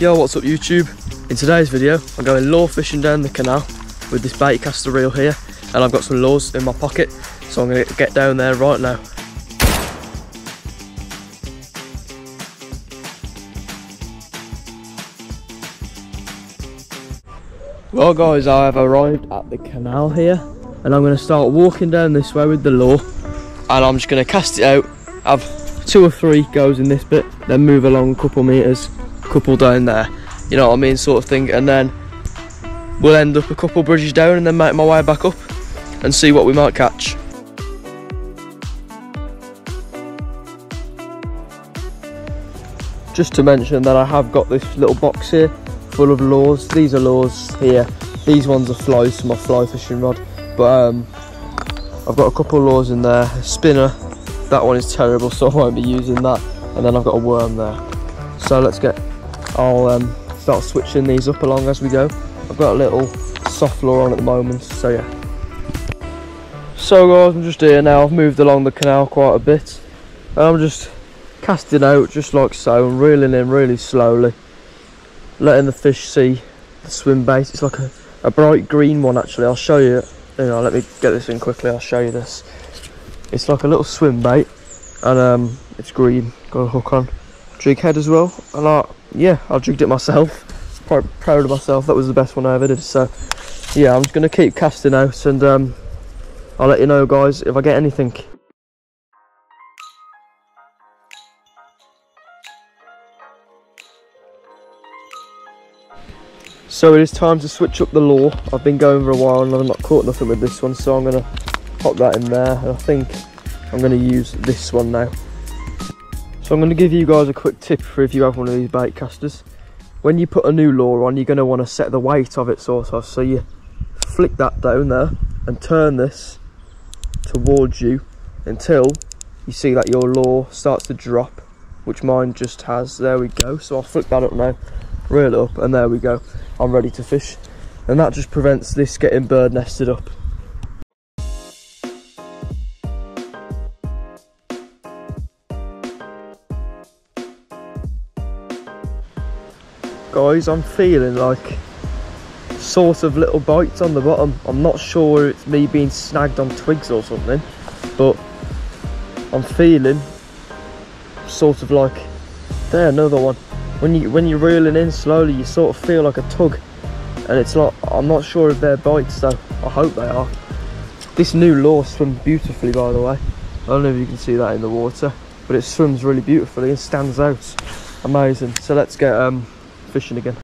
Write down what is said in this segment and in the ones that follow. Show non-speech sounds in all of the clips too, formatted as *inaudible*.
Yo, what's up YouTube? In today's video, I'm going lure fishing down the canal with this bait caster reel here and I've got some lures in my pocket so I'm going to get down there right now. Well guys, I have arrived at the canal here and I'm going to start walking down this way with the lure and I'm just going to cast it out, have two or three goes in this bit, then move along a couple metres, couple down there, you know what I mean, sort of thing, and then we'll end up a couple bridges down and then make my way back up and see what we might catch. Just to mention that I have got this little box here full of lures. These are lures here. These ones are flies for my fly fishing rod. But um, I've got a couple of lures in there. A spinner, that one is terrible, so I won't be using that. And then I've got a worm there. So let's get, I'll um, start switching these up along as we go. I've got a little soft lure on at the moment, so yeah. So guys, I'm just here now. I've moved along the canal quite a bit. And I'm just casting out just like so and reeling in really slowly. Letting the fish see the swim bait. It's like a, a bright green one actually. I'll show you. You know, let me get this in quickly. I'll show you this. It's like a little swim bait and um, it's green. Got a hook on. Jig head as well. And I, yeah, I jigged it myself. Quite proud of myself. That was the best one I ever did. So yeah, I'm just going to keep casting out and um, I'll let you know guys if I get anything. So it is time to switch up the lure. I've been going for a while and I've not caught nothing with this one so I'm to pop that in there and I think I'm to use this one now. So I'm going to give you guys a quick tip for if you have one of these bait casters. When you put a new lure on you're going to want to set the weight of it sort of. So you flick that down there and turn this towards you until you see that your lure starts to drop which mine just has. There we go. So I'll flick that up now reel it up and there we go. I'm ready to fish. And that just prevents this getting bird nested up guys I'm feeling like sort of little bites on the bottom. I'm not sure it's me being snagged on twigs or something, but I'm feeling sort of like there another one. When you when you're reeling in slowly, you sort of feel like a tug, and it's like I'm not sure if they're bites though. I hope they are. This new lure swims beautifully, by the way. I don't know if you can see that in the water, but it swims really beautifully and stands out. Amazing. So let's get um, fishing again.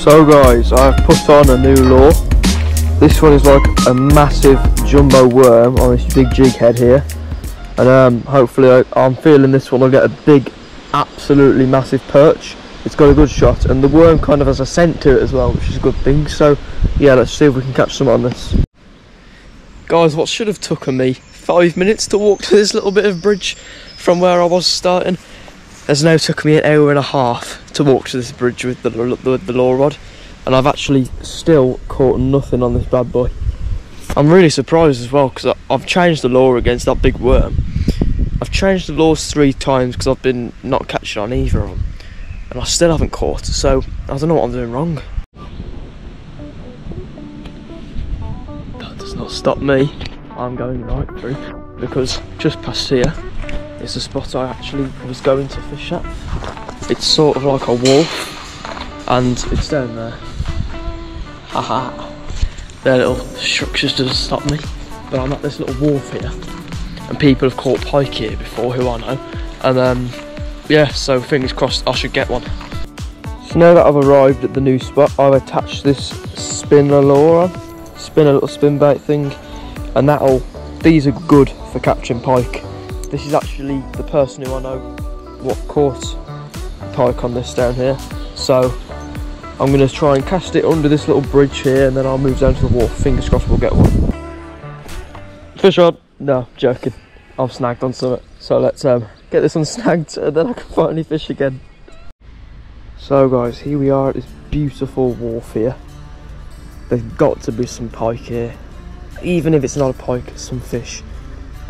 So guys, I've put on a new lure. This one is like a massive jumbo worm on this big jig head here. And um, hopefully I, I'm feeling this one will get a big, absolutely massive perch. It's got a good shot and the worm kind of has a scent to it as well, which is a good thing. So yeah, let's see if we can catch some on this. Guys, what should have taken me five minutes to walk to this little bit of bridge from where I was starting has now took me an hour and a half to walk to this bridge with the, the, the lure rod and I've actually still caught nothing on this bad boy. I'm really surprised as well because I've changed the lure against that big worm. I've changed the lures three times because I've been not catching on either of them and I still haven't caught so I don't know what I'm doing wrong. That does not stop me. I'm going right through because just past here is the spot I actually was going to fish at. It's sort of like a wall and it's down there. Haha. Their little structures doesn't stop me. But I'm at this little wharf here and people have caught pike here before who I know. And um, yeah, so fingers crossed I should get one. So now that I've arrived at the new spot, I've attached this on, spin a little spin bait thing, and that'll, these are good for catching pike. This is actually the person who I know what caught pike on this down here. So I'm going to try and cast it under this little bridge here and then I'll move down to the wharf. Fingers crossed we'll get one. Fish rod? No, joking. I've snagged on something. So let's um, get this one snagged and then I can finally fish again. So guys, here we are at this beautiful wharf here. There's got to be some pike here. Even if it's not a pike, it's some fish.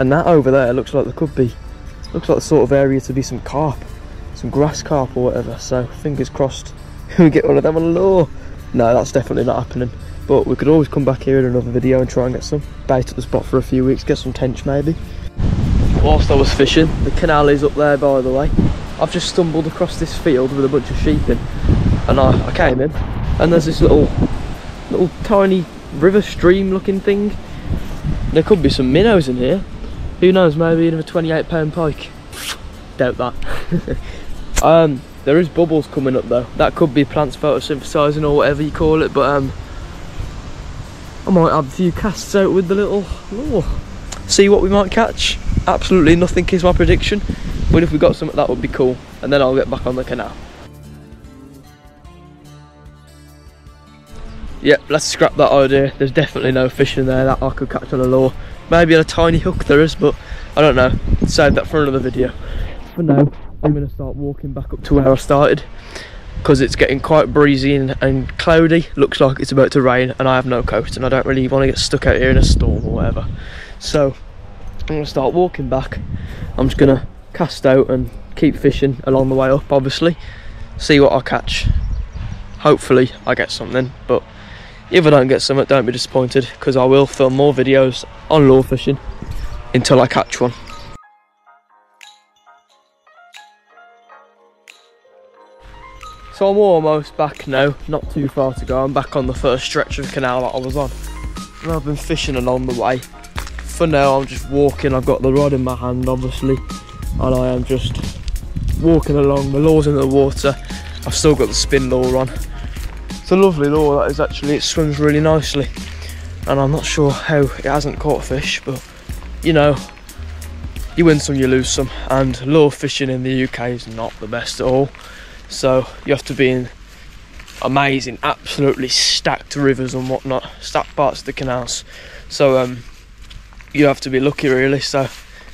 And that over there looks like there could be, looks like the sort of area to be some carp. Some grass carp or whatever. So fingers crossed *laughs* we get one of them on a lure. No, that's definitely not happening. But we could always come back here in another video and try and get some. Bait at the spot for a few weeks, get some tench maybe. Whilst I was fishing, the canal is up there by the way. I've just stumbled across this field with a bunch of sheep in. And I, I came in and there's this little little tiny river stream looking thing. There could be some minnows in here. Who knows, maybe even a 28 pound pike. Doubt that. *laughs* um, there is bubbles coming up though. That could be plants photosynthesizing or whatever you call it, but um, I might have a few casts out with the little lure. See what we might catch. Absolutely nothing is my prediction, but if we got something that would be cool, and then I'll get back on the canal. Yep, let's scrap that idea. There's definitely no fish in there that I could catch on a lure. Maybe on a tiny hook there is, but I don't know. Save that for another video. For now, I'm going to start walking back up to where I started because it's getting quite breezy and, and, cloudy. Looks like it's about to rain and I have no coat and I don't really want to get stuck out here in a storm or whatever. So I'm going to start walking back. I'm just going to cast out and keep fishing along the way up obviously. See what I catch. Hopefully I get something but if I don't get something don't be disappointed because I will film more videos on lure fishing until I catch one. So I'm almost back now, not too far to go. I'm back on the first stretch of canal that I was on. And I've been fishing along the way. For now, I'm just walking. I've got the rod in my hand, obviously. And I am just walking along. The lure's in the water. I've still got the spin lure on. It's a lovely lure, that is actually. It swims really nicely. And I'm not sure how it hasn't caught fish, but you know, you win some, you lose some. And lure fishing in the UK is not the best at all. So you have to be in amazing, absolutely stacked rivers and whatnot, stacked parts of the canals. So um, you have to be lucky really. So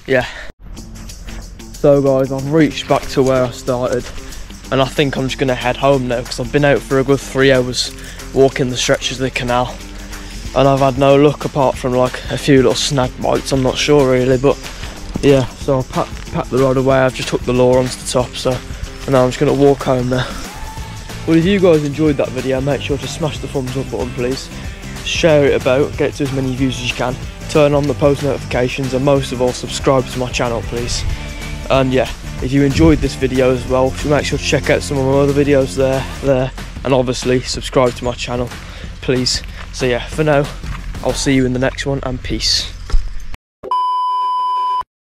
yeah. So guys, I've reached back to where I started, and I think I'm just gonna head home now because I've been out for a good three hours walking the stretches of the canal, and I've had no luck apart from like a few little snag bites. I'm not sure really, but yeah. So I'll pack, pack the rod away. I've just hooked the lure onto the top, so and now I'm just going to walk home now. Well, if you guys enjoyed that video, make sure to smash the thumbs up button, please. Share it about, get to as many views as you can. Turn on the post notifications, and most of all, subscribe to my channel, please. And yeah, if you enjoyed this video as well, make sure to check out some of my other videos there, there, and obviously subscribe to my channel, please. So yeah, for now, I'll see you in the next one, and peace.